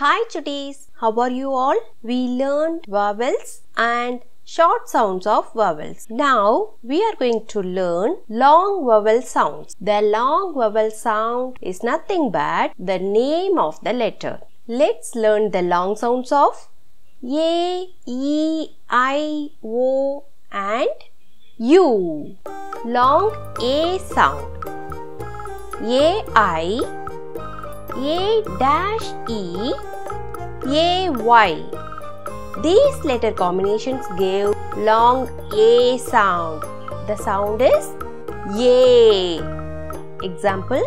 Hi chutties, how are you all? We learned vowels and short sounds of vowels. Now we are going to learn long vowel sounds. The long vowel sound is nothing but the name of the letter. Let's learn the long sounds of A, E, I, O and U. Long A sound. A, I, A dash E, A, Y. These letter combinations give long A sound. The sound is A. Example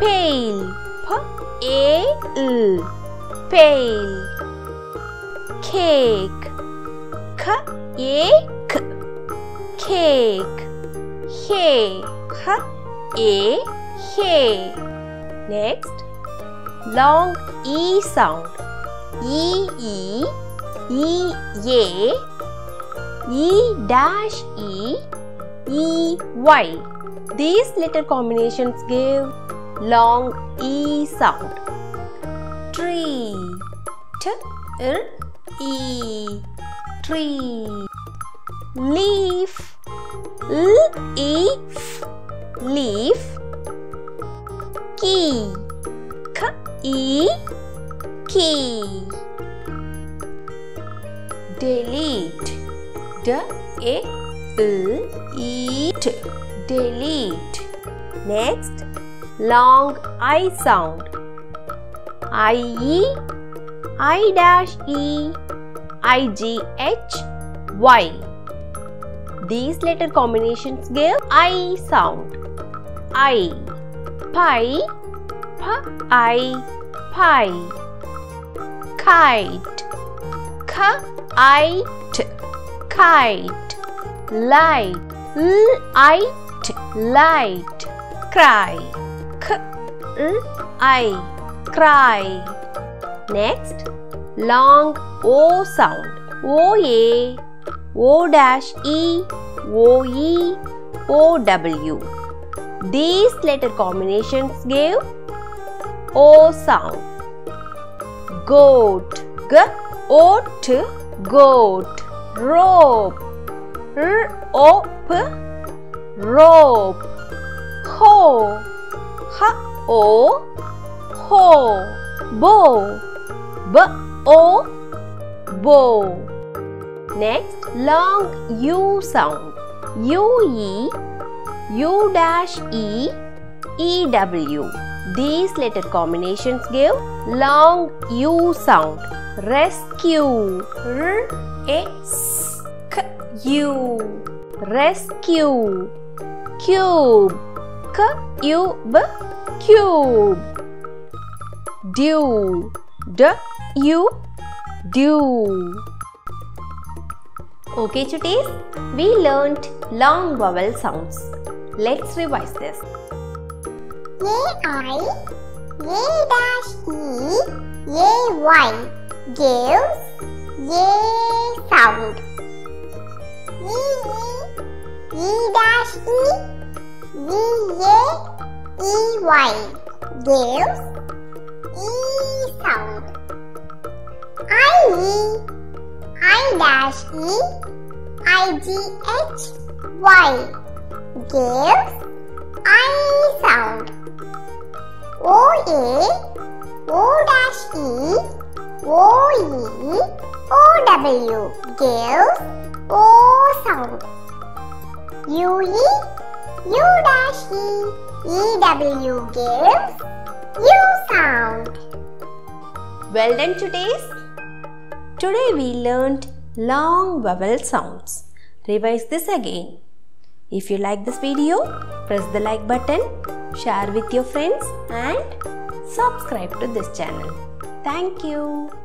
Pale. P A L. Pale. Cake. K A K. Cake. Hay. H A Hay. Next long E sound E E E A E dash E E Y. These letter combinations give long E sound. Tree. T R E. Tree. Leaf. L E F. Leaf. Key E Key delete. D a l e t. Delete. Next. Long i sound. I e i dash e i g h y. These letter combinations give i sound. I. Pie i pie kite. Kite kite. Light. Light light. Cry. K i. Cry. Next. Long o sound. O a. O dash e o e o w. These letter combinations give o sound goat. G oat goat. Rope. R o p rope. Hoe h o hoe bow b o bow next long u sound u e u dash e e w these letter combinations give long u sound. Rescue. R a s k u. Rescue. Cube. K u b cube. Dew. D u. Dew. Okay chutties we learnt long vowel sounds. Let's revise this A I A dash E A Y. Gives A sound. E dash E E E gives E sound. I E I dash E I G H Y. Gives I sound. O A O dash E O E O W gives O sound. U E U dash E E W gives U sound. Well done chutties. Today we learned long vowel sounds. Revise this again. If you like this video, press the like button, share with your friends and subscribe to this channel. Thank you.